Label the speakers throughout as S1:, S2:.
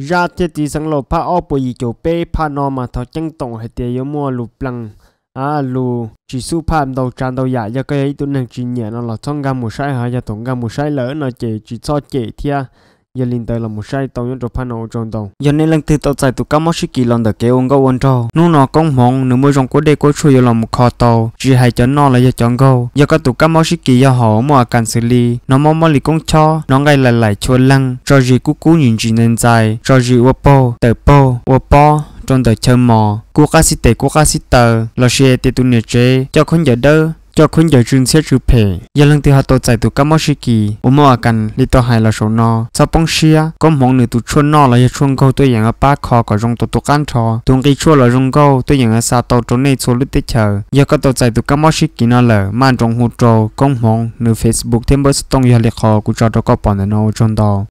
S1: ra thiết thì sang lộ pa ô bùi chỗ bê pa nó mà thọ chân tổng hệ tiền yếu mua lụp lăng à lù chỉ su pa đầu tràn đầu dạ cho cái ấy tụi nàng chỉ nhẹ nó là trong gam một sai, hả? Cho tổng gam một sai lỡ nó chỉ chỉ cho chỉ thia giờ linh tới là một sai tàu nhân trò pan nó trong tàu. Giờ nên lần thứ tàu chạy tụ cam mất kỳ lần được kéo ông gấu ăn trâu. Nu nó công mong nửa mới trong cố đây có chui là một kho tàu. Chỉ hai chọn nó là giờ chọn gấu. Giờ có tụ cam mất kỳ giờ họ mua cần xử lý. Nó mong mong lì công cho nó ngay lại lại chua lăng. Cho gì cú cú nhìn chỉ nên dài. Cho gì wapo tờ po wapo trong tờ chơi mò. Cú cá sĩ tệ cú cá sĩ tờ. Lo xe tệ tu nè chế cho con giờ đỡ cho khuyên giờ chuyên xét chữ phê giờ lần thứ hai tôi chạy từ các món sĩ kỳ. Ôm mua cần lý tôi hay là số no. Sau bông xia, có mong nữ tụ chuôn no là chuôn câu tôi nhận ở ba kho có rong tôi tôi can trò. Tôi cái chuôn là rong câu tôi nhận ở xa tôi trốn này số lít tích chờ. Giờ có tôi chạy từ các món sĩ kỳ nó lờ mang trong hỗ trợ công mong nữ Facebook thêm bớt tông giờ liệt kho của cho tôi có bọn nó trong đó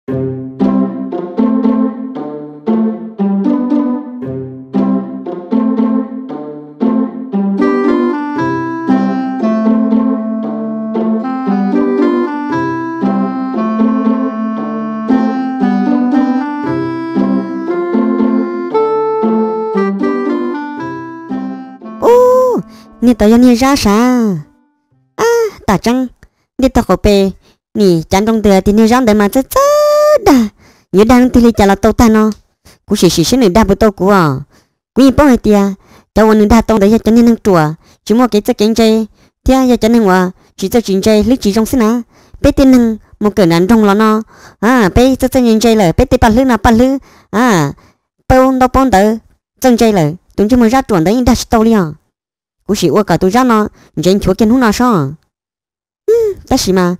S2: nè tao nè ra sa à ta chăng đi tao khổ bề. Nè chẳng trong đời thì nè răng để mà chết chết đà nhớ đang thì lấy chả là tao ta nó. Cú xì xì xí nè đa bữa tao cú à. Cú yên bao hết tia tao vẫn nè đa tông đấy cho nên năng chùa chỉ mua cái chất kinh chơi tia giờ cho nên hòa chỉ cho chuyện chơi lấy chỉ trong xin à bé tin năng một cái nắn trong lo nó. À bé cho cho nhìn chơi lời bé tin bắt lư nào bắt lư. À bao đâu bao đỡ. Chân chơi lời tụi chúng mới ra chuẩn đấy đã tao liền cú sĩ qua cả tôi ra nó dân chúa kiến hú nó sao ừ ta sĩ mà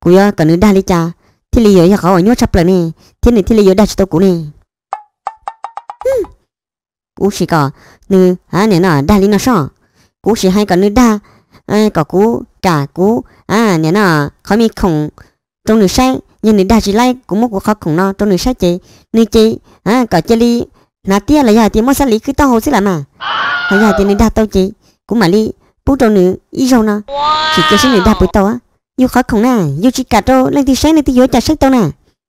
S2: cú ya cả nữ đa lý cha. Thì lý do khó ở nhốt chập lại nè thì này thì lý do đa chỉ tao cú nè cú sĩ cả nữ à nè nó đa lý nó sao cú sĩ hay cả nữ đa à cả cú cả cú à nè nó khó mi khủng, trong nữ sai nhưng nữ đa chỉ lại cú một cú khó khủng nó trong nữ sai chị nữ chị à cả chị lý nà tia là ya tia mất lý cứ tao hồ xí làm à, hay ya tia nữ đa tao chị cũng mà đi, bố trâu nữ ý rồi nè. Chỉ cho sinh nữ đáp buổi tối á yêu khó không nè yêu chỉ cả trâu lên thì sáng lên thì dối chả sách tao nè.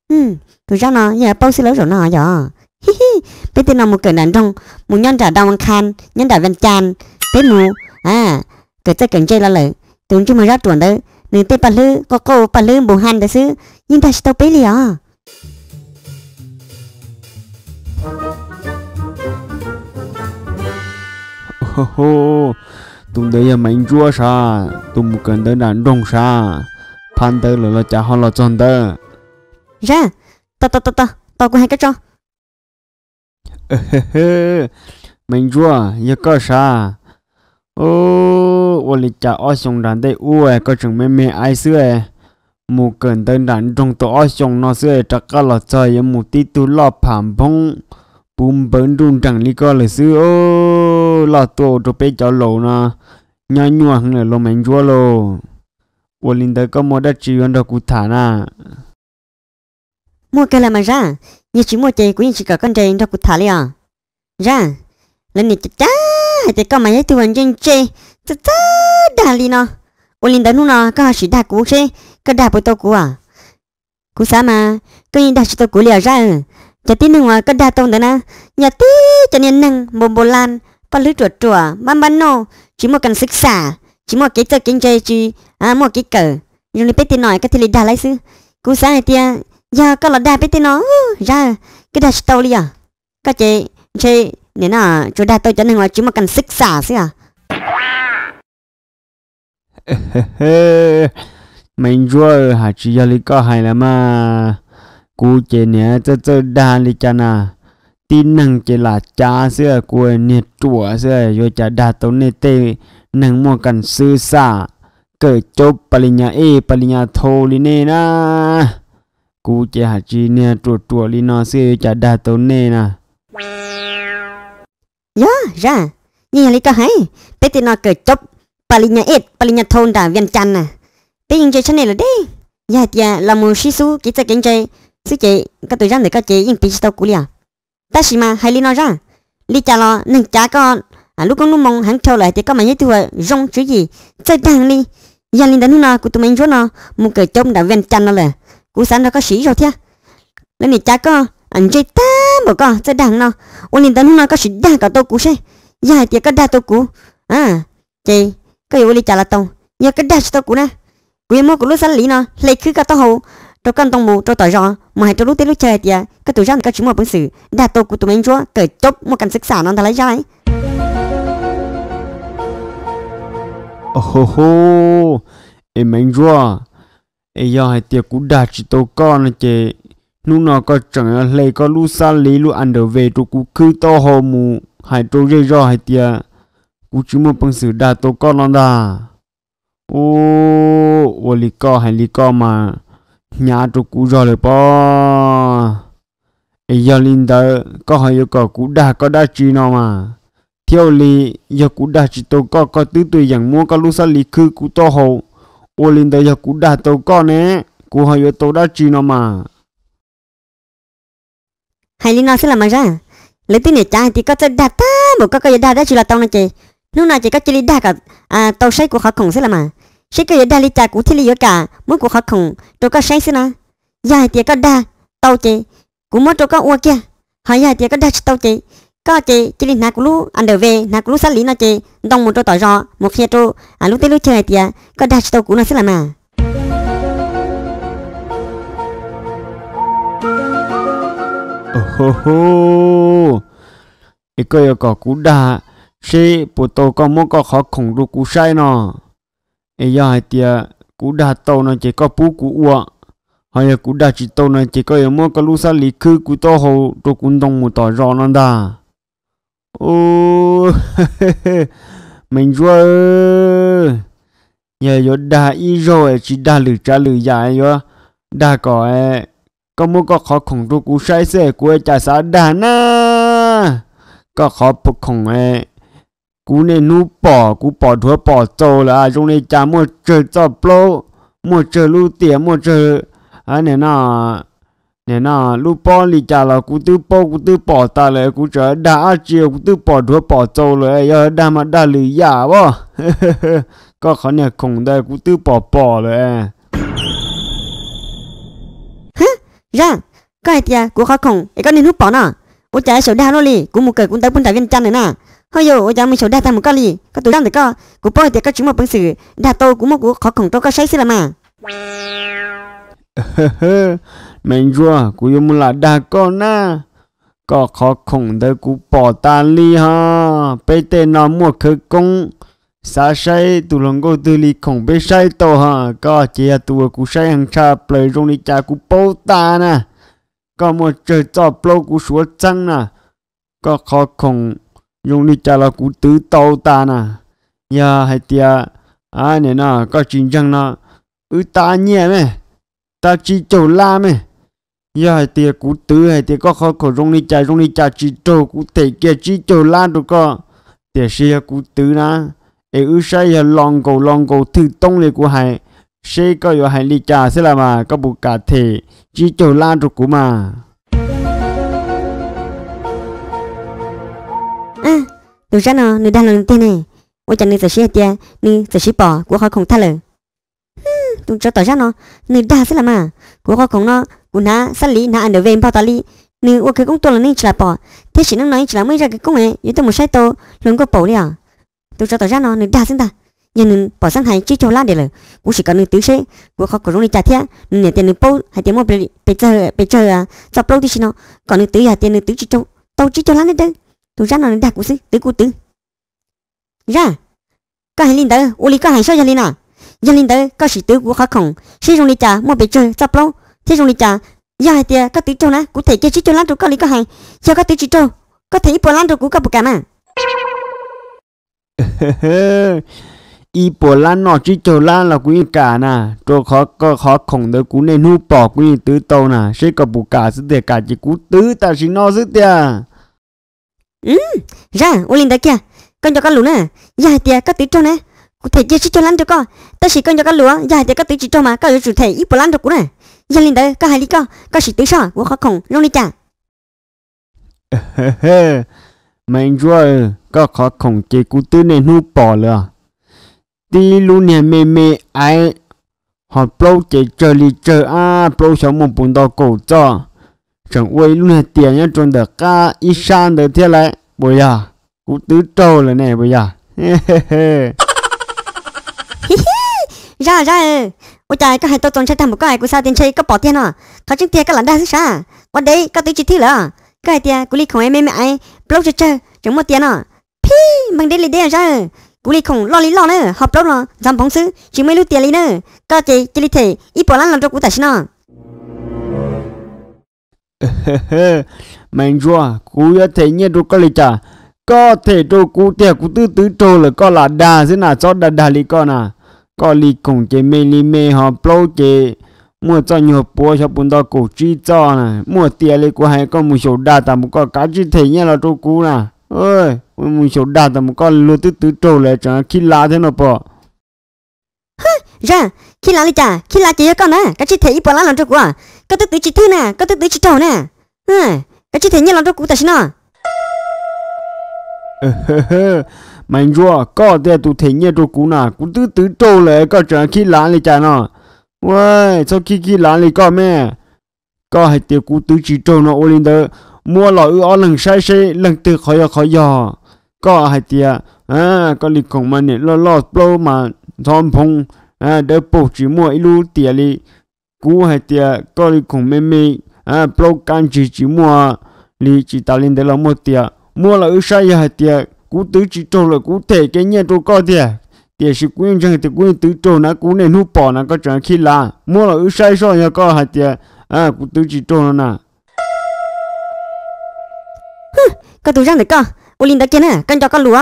S2: Ừ rồi ra nè, giờ bao xí lớn rồi nè giờ hi hi bây giờ nó một cái đàn trong một nhân trả đau khan nhân trả văn chan, bé mù. À cái chất cảnh chơi là lợi tưởng chứ mà ra chuẩn đấy nên tê bà lư có cô bà lư bù han đấy chứ nhưng ta sẽ tao bé liền
S1: ho ho. Tụi đây là mình chua sa tụi một cần tới đàn đông sa phan tới là là chả họ là chọn tới
S2: ra tao tao tao tao tao cũng hay cái cho
S1: mình chua giờ có sa ô ô lịch chả ở sông đàn đây u có chừng mẹ mẹ ai xưa một cần tới đàn đông tổ ở sông nó xưa chắc là chơi một tí tu lo phàm phong bùm bẩn đun chẳng lý có là xưa ô là tổ cho bé cháu lầu nè nhà nhua hằng là lo mình chúa lô. Ô linh tới có mua đất chỉ ăn được cụ thả nè
S2: mua cái là mà ra. Như chỉ mua chơi cũng chỉ cả con chơi cho cụ thả liền ra. Lần này chả hay thì có mà ấy tu hành trên chơi chả chả đà li nó ô linh tới nu nó có chỉ đà cú chơi có đà bộ tao cú à? Cú sao mà cái đà chỉ tao cú liền ra cho tí nữa có đa tông đó na, nhà tí cho nên nâng bồn bồn lan và lưới chuột chùa băm băm nô. Chỉ một cần sức xả chỉ một cái chơi kinh chơi chứ à một cái cờ. Nhưng đi biết nói cái thì đa lấy sư cú sáng này tia dạ, giờ có là đa biết nó. Ra cái đa tàu đi à. Cái chị chị nên là chỗ đa tôi cho nên là chỉ một cần sức xả xí à.
S1: Mình chúa hả chỉ giờ lý có hay là mà cú chế nè cho cho đa li cha na. Tin năng chế là cha xưa của nè chùa xưa rồi cha đa tàu nè tê năng mua cần sư xa cởi chốt palinya e palinya thô li nè na. Cú chế hạt chi nè chùa chùa li nó xưa cha đa tàu nè na.
S2: Yo ra nhìn li cho hay. Bé tin nó cởi chốt palinya e palinya thô đã viên chăn à, bé những chơi chân này là đi. Ya tia là một sĩ số kỹ thuật kinh chơi sư chị các tôi ra để các chị yên bị tao cú liền ta xí mà hay li nói ra. Li cha lo, nâng cha con. À lúc con lúc mong hắn theo lại thì có mấy nhớ tôi rong chữ gì? Chơi đàng đi. Gia linh đến nào của tụi mình chỗ nó. Một cái trông đã ven chăn nó là cú sáng nó có sĩ rồi thia. Nên này cha con. Anh chơi ta một con sẽ đàng nó. Ôn linh tao nào có sĩ đàng cả tôi cú xe gia thì có đa tôi cú. à chị cái ôn linh trả là tông giờ cái đa tôi cú nè. Quý mua của lúc sáng lý nó. Lấy cứ cả tao hậu tôi con tông mù cho tỏi rõ mà hãy cho lúc tết lúc chơi thì cái tụi rằng các chúng mà bưng sự đa tôi của tụi mình chúa, cởi chốc một căn sức xả nó ta lấy ra ấy.
S1: Ô hô em mình chúa, em giờ hãy tiệc cũng đạt chỉ tôi con chị. Lúc nào có chẳng à, lấy có lúc xa lý lúc ăn được về tôi cú cứ to hồ mù. Hãy tôi dây rõ hãy tiệc, cú chúng một bằng sự đa tổ con nó đã ô ô, lý co hãy lý co mà nhà trụ cũ rồi rồi po ấy giờ linh tớ có hỏi yêu cầu cũ đã, có đã chi nào mà? Theo lý giờ cũ đã chỉ tôi có có tứ tuổi rằng mua, có lúc sao lý khư cũ to hậu ô linh tớ giờ cũ đã tôi có nè. Cũ hỏi yêu tôi đã chi nào mà?
S2: Hay linh nói sẽ là mà ra. Lấy tiền này trai thì có thể đặt ta, một có cái đạt, đã chỉ là tao nói chị. Lúc nào chị có chỉ đi đặt à tao sẽ của họ cũng sẽ là mà sẽ cứ đại lý cha cũng thi lý cả muốn cũng khó khủng tôi có sáng sẽ nào giờ thì có đa tàu chị cũng muốn tôi có uo kia hỏi giờ thì có đa tàu chị có chị chỉ là nạc lú ăn được về nạc lú sát lý nó chị đông một tôi tỏi rõ một khi tôi à lúc tới lúc chơi thì có đa tàu cũng nó sẽ làm à?
S1: hô hô cái cái có cú đà sẽ bộ tàu có muốn có khó khủng đủ cú sai nó ấy giờ hai tia, cú đà tàu nó chỉ có bú cú uo hay là cú đà chỉ tàu nó chỉ có mua cái lu sa lý khư cú to hồ đồ cú đông một tỏi rõ nó đà. Ô, mình rồi giờ giờ đà y rồi, chỉ đà lử trả lử dài rồi đà có có mua có khó khủng đồ cú sai sẽ của trả xã đà na. Có khó phục khủng ấy cú này nu bỏ, cú bỏ thua bỏ trâu là trong này chả mua chơi cho plo mua chơi lưu tiền mua chơi à này nọ này nọ lu bỏ li trả là cú tư bỏ cú tư bỏ ta lại cú chơi đã chiều, cú tư bỏ thua bỏ trâu rồi giờ đã mà đã lười có khó này khủng đây, cú tư bỏ bỏ rồi
S2: ra cái tia cú khó khủng cái con nên hút bỏ nè ô trái sầu đa luôn li cú một cái cú tới bốn đại viên chăn này nè hơi yo giờ mình sẽ đa thay một cái gì có tụi đang thì có cú bơi thì các chúng một bằng sự đa tô cũng một cú khó khổng tôi có say xí là mà.
S1: Mình rùa cú yêu một là đa con na có khó khổng tới cú bỏ ta li ha. Bây giờ nó mua khởi công sa say tụ lòng cô tư li khổng bê say tổ ha. Có chỉ là tụ cú say hàng cha plei rong đi cha cú bỏ ta na có một trời cho plo cú số trăng na có khó khổng dùng đi cha là cú tứ tàu ta nè ya hay tia à nè nè có chuyện trăng nè ư ta nhẹ mẹ ta chỉ chỗ la mẹ ya hay tia cú tứ hay tia có khó khổng dùng đi cha dùng đi cha chỉ chỗ cú thể kia chỉ chỗ la được có tia xia cú tứ nè ê ư sai là lòng cầu lòng cầu thử tông lệ của hải sẽ có有海里家是啦嘛，个不cả thể chỉ cho lan được của mà Ừ.
S2: à từ ra nó nữ đang lần tiên này. Ôi chẳng nên sẽ xí tia nên sẽ xí bỏ của họ không thà lời tụi cho tỏ ra nó. Nữ đa sẽ là mà của họ không nó, của nó sát lý nó ăn được về bao ta lý. Nên ôi cái công tôi là nên chỉ là bỏ thế chỉ nó nói chỉ là mới ra cái công ấy như tôi một sai tô luôn có bỏ đi à? Tôi cho tỏ ra nó nữ đa xin ta. Nhưng nữ bỏ sang hai chỉ cho lá để rồi cũng chỉ cần nữ tứ sẽ của họ cũng giống đi trả thế nữ nhận tiền nữ bao hay tiền mua bị bị chờ bị chờ à? Cho bao thì xin nó. Còn nữ tứ à tiền nữ tứ chỉ cho, tao chỉ cho lá đấy đấy tôi ra nó đã cú cũng tứ cũng tứ ra có hai linh tử u li có hai sao gia linh à? Gia linh tử có sĩ tứ của khó không sử dụng li trà mua bị chơi sắp lâu. Thế dùng li trà gia hai tiền có tứ cho nè, cụ thể chơi chỉ cho lan rồi có lý có hai. Cho có tứ chỉ cho có thể bộ lan rồi cú có bộ cả mà
S1: y bộ lan nọ chỉ cho lan là quý cả nè. Cho khó, có khó khổng được cú nên nu bỏ quý tứ tàu nè. Sẽ có bù cả sự để cả chỉ cú tứ, ta chỉ nó sự tiền
S2: ừ ra, ô linh đã kia con cho con lũ nè giờ hai tiền có tứ cho nè. Cụ thể chia chỉ cho lăn cho con. Ta chỉ con cho con lũ giờ hai tiền có tứ chỉ cho mà có chủ thể ít bỏ lăn cho cụ nè. Giờ linh đó các hai lý con các chỉ tứ sao của khó khổng rong đi trả
S1: mình rồi các khó khổng chỉ cụ tư nên nu bỏ lừa. Tí luôn nè mẹ mẹ ai họ plau chỉ chơi li chờ à plau sống một bún đào cổ cho chẳng quay luôn là tiền nhá tròn được ca ít san được thế này, bây giờ cũng tứ trâu rồi này bây giờ
S2: ra ra ôi trời các hai tôi tròn chơi thằng một cái của sao tiền chơi có bỏ tiền à? Có chứng tiền các lần đa sức sao quan đấy các tứ chỉ thi là cái tiền của ly không em em ai blog chơi chơi chẳng một tiền à? Pi mang đến lấy đấy ra. Cú li không lo lý lo nữa học đâu nó dám phóng sự chỉ mấy lúc tiền lý nữa. Có chị chỉ lý thể ít bỏ lăn làm cho cú tài xin à?
S1: mình chua cú ya thấy nhé đồ có lịch trả, có thể đồ cú tiệt, cú tư tứ trâu là có là đà thế nào cho đà đà lý con à? Có lý cùng chế mê lý mê họ blog chế mua cho nhiều bố cho bún đó cổ chi cho nè. Mua tiền lấy của hai con một số đà tạm một con cá chi thể nhé là trâu cú nè. Ơi một số đà tạm một con lúa tư tứ trâu là chẳng khi lá thế nào bỏ
S2: ra khi lá lịch trả, khi lá chỉ con nè cá chi thể ít bỏ lá làm cho của có tư tử chỉ thứ nè, có tư tử chỉ trầu nè. Ừ cái chỉ thể nhân lòng đó cũng ta xin nó
S1: mình cho có thể tụ thể nhân đó cũng nè cũng tư tử trầu lại có chẳng khi lá này chả nó ôi sau khi khi lá này có mẹ, có hai tiêu cũng tư chỉ trầu nó ô lên đó. Mua lọ ư ó lần sai sai, lần từ khỏi khỏi giò có hai tia à có à, đi cú hai tiệt có đi cùng mẹ mê à pro can chỉ chỉ mua li chỉ ta lên để làm mua tiệt mua là ở sai hai tiệt cú tứ chỉ cho là cú thể cái nhà trâu có tiệt tiệt sự quyên chẳng tiệt quyên tứ trâu nó cú này nút bỏ nó có chẳng khi là mua là ở sai so nhà có hai tiệt à cú tứ chỉ cho nó nè
S2: có tứ răng được có, ô linh đã kia nè, con cho con lúa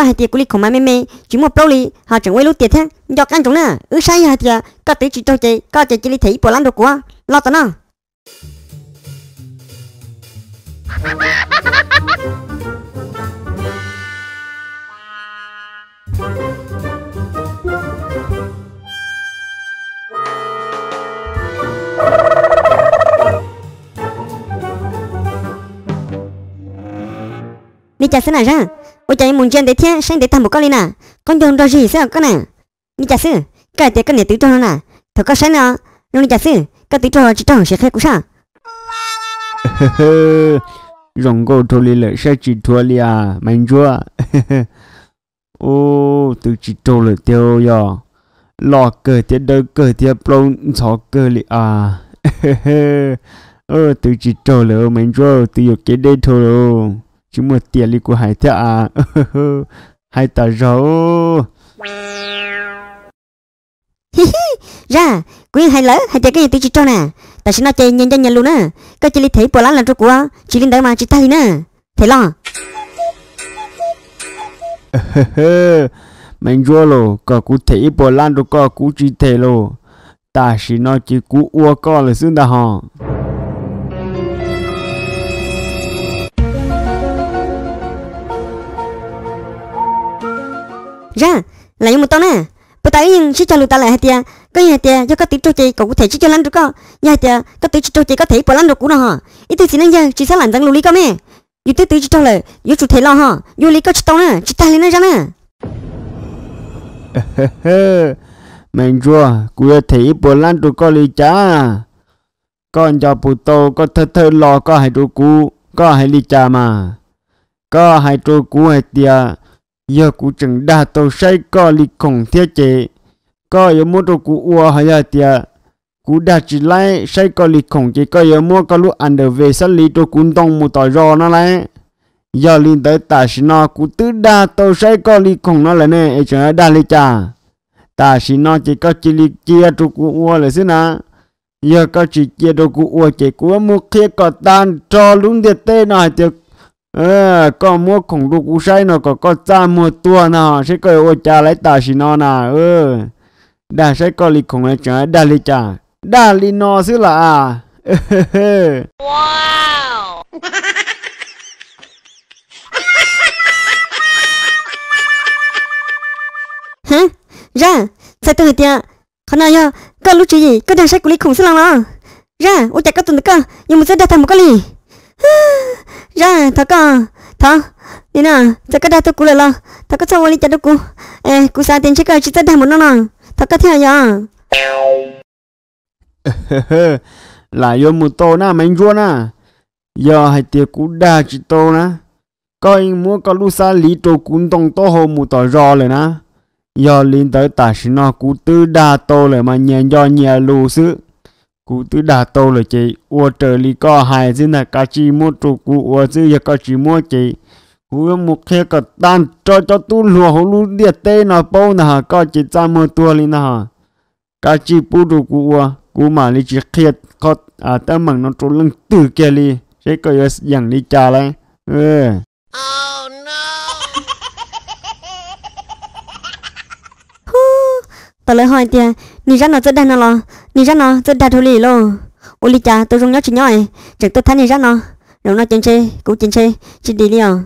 S2: các hai tiệt của li không mai mê mê chỉ một bao li, họ chẳng quay lúc tiệt thế do căn chúng nè ứ sai hai tiệt các tỷ chỉ cho chị các chị chỉ li thấy bỏ lắm được quá lo tao nè. Ni chả sẽ nào 我叫你梦见的天生的他不搞你呢，讲用着是啥个呢？你假是，个的跟你对着呢，头个生呢，让你假是，个对着只当是黑股上。
S1: 呵呵，容够脱离了是只脱离啊，蛮着。ô từ chỉ trâu là tiêu yo lọ cờ tiết đỡ cờ tiết plong chó cờ li à ờ từ chỉ trâu là mình cho từ yêu cái đây thôi Chúng một tiền li của hải thế à? Hai tờ rau
S2: ra quý hai lỡ hai tiền cái gì từ chỉ trâu nè. Tại sao nó chơi nhân nhân nhân luôn nè cái chỉ li thấy bỏ lá làm cho của chỉ linh đỡ mà chỉ tay nè. Thấy lo.
S1: Mình cho lo có cụ thể bỏ lan rồi có cụ chỉ thể lo ta chỉ nó chỉ cụ ua có là xứng đà
S2: ra là những một tao nè. Bữa tới nhưng chỉ cho lụt ta lại hai tia. Có hai tia cho có tí trâu chơi có thể chỉ cho lăn được co hai tia, có tí trâu chơi có thể bỏ lăn được cũng nào? hả? Ít thứ gì nên giờ chỉ sẽ làm răng lùi lý có mẹ dù tí tí chỉ cho là yêu chủ thể lo hả? Dù lý có chỉ tao nè chỉ ta lên nó ra nè.
S1: Mình chua cụ thể bỏ lăn được co lý cha con cho bù tô có thơ thơ lo có hai tụ cú, có hai lý cha mà. Có hai tụ cú hai tia giờ cụ chẳng đa tô say có lì khổng thiết chế có yếu mua đồ cụ ua hay là tiệt? cụ đa chỉ lại say có lì khổng chế có yếu mua có lúc ăn được về sát lý đồ cún dong một tỏi rò nó lại giờ linh tới ta chỉ nó cụ tứ đa tô say có lì khổng nó là nè ấy chẳng đa lì cha ta chỉ nó chỉ có chỉ lì chia tụ cụ ua là xí à, giờ có chỉ chia đồ cụ ua chỉ cụ mua kia có tan cho luôn địa tê này tiệt ờ có mua khổng tụ cú say nó có có cha mua tua nào sẽ có ô cha lấy tà chỉ nó nà ờ đã sẽ có lý khổng lấy chả đã lý chả đã lý nó xứ là à
S3: Wow!
S2: hả ra sao tôi tiệt hôm nay yo có lúc gì có đang sai của lý khủng xứ lòng lo ra ô cha có tuần được cơ nhưng mà sẽ đặt thành một cái lì ra thằng con. Thằng đi nè chắc cái đa tôi cú lại lo. Thằng có sao đi chặt được cú. Ê, cú sao tiền chắc cái chỉ tất đa một nó nè thằng có theo nhở
S1: là do một tô na mình rua na. Giờ hai tiệc cú đa chỉ tô na. Coi mua có lu sa lý tô cún tông tô hồ một tỏ rò rồi na. Giờ lên tới tài sĩ nó cú tư đa tô lại mà nhẹ do nhẹ lù sứ cú tư đà tô là chị. Ua trở lì có hài dư là cá chi mua trụ cú, ua dư là cá chi mua chị. Cú một khe cả tan, cho cho tu lùa hồ lu điệt tê nó bao nà có chị cha mua tua lì nà cá chi bu trụ cú ua, cú mà lì chị khe có à ta mằng nó trụ lưng tử kia lì sẽ có yếu dạng lì cha lại ừ oh no.
S2: Tao lấy hỏi tia ni ra nó rất đa nó lo. Ni ra nó rất đa thôi lì lo. Ô lì cha, tôi dùng nhớ chỉ nhói chẳng tôi thấy ni ra nó. Rồi nó chân chê cũng chân chê, chỉ đi liền.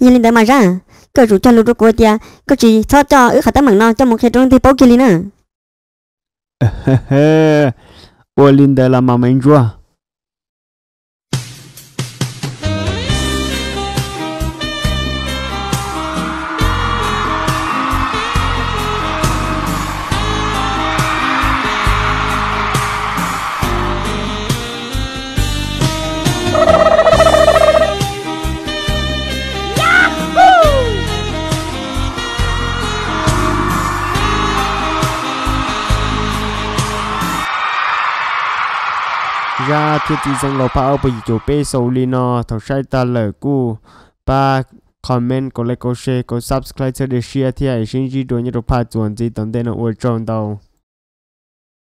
S2: nhìn lên đấy mà ra. Cơ chủ cho lũ của tia. Cơ chỉ cho cho ước khả tâm mừng nó cho một khi trong thì bao kia li nữa
S1: ô linh đây là mà mình chua ra chỉ tí dòng lò ở bây giờ bê sầu li nó thằng sai ta lỡ cu ba comment có like có share có subscribe cho để share thì ai xin chỉ đồ những đồ pa chuẩn gì tận đây nó ở trong đâu